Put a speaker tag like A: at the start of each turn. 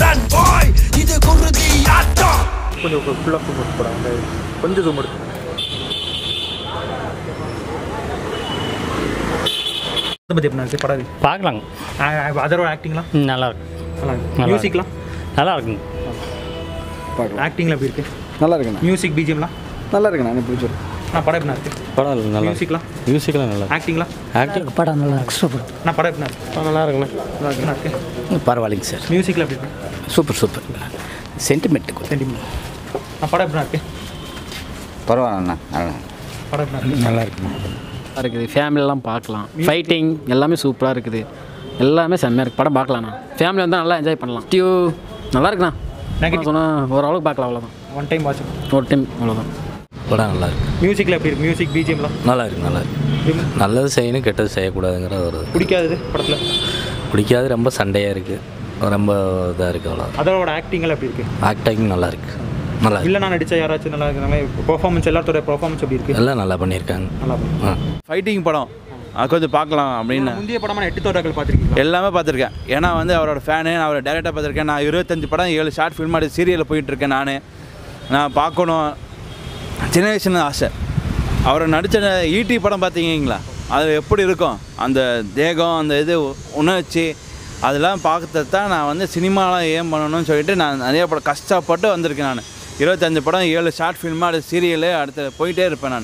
A: Run பாய் இது குருதி ஆட்டம்
B: கொஞ்சம் ஃபுல்லாக எடுத்து போடாங்க அந்த கொஞ்சம் அதை பற்றி எப்படி?
C: பார்க்கலாங்க
B: ஆ, ஆ, அதரோட ஆக்டிங்லாம்
C: நல்லா இருக்கு.
B: நல்லா இருக்கு.
C: நல்லா
B: மியூசிக்லாம்
C: நல்லா இருக்குங்க.
B: ஆக்டிங்லாம் எப்படி இருக்கு?
D: நல்லா இருக்குண்ணா.
B: மியூசிக் பிஜிஎம்லாம்
D: நல்லா இருக்குண்ணா எனக்கு பிடிச்சிருக்கு.
B: நான் படம் எப்படி இருக்கு?
C: படம் நல்லா
B: மியூசிக்லாம்
C: மியூசிக்லாம் நல்லா
B: ஆக்டிங்லாம்
C: ஆக்டிங்
E: படம் நல்லா இருக்கு. சூப்பர்.
B: நான் படம் எப்படி இருக்கு?
C: நல்லா இருக்குண்ணே.
B: நல்லா இருக்கு நல்லா இருக்கு
E: பரவாயில்லைங்க சார்.
B: மியூசிக்கில் எப்படி
E: சூப்பர் சூப்பர். சென்டிமெண்ட்
B: சென்டிமெண்ட் படம் எப்படி இருக்கு?
D: பரவாயில்லண்ணா நல்லா
B: படம்
E: நல்லா இருக்குண்ணா.
F: நல்லா இருக்குது. ஃபேமிலியெல்லாம் பார்க்கலாம். ஃபைட்டிங் எல்லாமே சூப்பராக இருக்குது. எல்லாமே செம்மையாக இருக்குது படம் பார்க்கலாம்ண்ணா ஃபேமிலி வந்தால் நல்லா என்ஜாய் பண்ணலாம். டியூ நல்லா இருக்குண்ணா.
B: Negative.
F: சொன்னால் ஓரளவுக்கு பார்க்கலாம் அவ்வளோதான்
B: ஒன் டைம் வாட்ச்.
F: ஒரு டைம் அவ்வளோதான்
E: படம் நல்லா இருக்கு.
B: மியூசிக்கில் எப்படி இருக்கு? மியூசிக் பிஜிஎம்லாம்
E: நல்லா இருக்கு நல்லா இருக்கு. நல்லது செய்யணும் கெட்டது செய்யக்கூடாதுங்கிற ஒரு
B: பிடிக்காதது படத்தில்?
E: பிடிக்காது ரொம்ப சண்டையாக இருக்குது ரொம்ப இதாக இருக்குது அவ்வளோ
B: அதோட ஆக்டிங்லாம் எப்படி இருக்கு?
E: ஆக்டிங் நல்லா இருக்கு. நல்லா
B: இல்லை நான் நடிச்ச யாராச்சும் நல்லா இருக்காங்க பெர்ஃபார்மன்ஸ் எல்லாத்தோட பெர்ஃபார்மன்ஸ் எப்படி இருக்கு?
E: எல்லாம் நல்லா பண்ணியிருக்காங்க.
B: நல்லா
G: ஃபைட்டிங் படம். அது கொஞ்சம் பார்க்கலாம் அப்படின்னு.
B: முந்தைய படமான எட்டு தோட்டாக்கள் பார்த்துருக்கீங்களா?
G: எல்லாமே பார்த்துருக்கேன். ஏன்னா வந்து அவரோட ஃபேனு நான் அவரை டேரெக்டாக பார்த்துருக்கேன். நான் இருபத்தஞ்சு படம் ஏழு ஷார்ட் ஃபில்ம் ஆடி சீரியலில் போயிட்டுருக்கேன் நான். நான் பார்க்கணும். சின்ன வயசுல ஆசை. அவரை நடித்த ஈட்டி படம் பார்த்தீங்களா அது எப்படி இருக்கும்? அந்த தேகம் அந்த இது உணர்ச்சி அதெல்லாம் பார்க்கறது தான் நான் வந்து சினிமாலாம் ஏன் பண்ணணும்னு சொல்லிட்டு நான் நிறைய படம் கஷ்டப்பட்டு வந்திருக்கேன் நான். இருபத்தஞ்சி படம் ஏழு ஷார்ட் ஃபில்மு அடுத்த சீரியலு அடுத்து போயிட்டே இருப்பேன் நான்.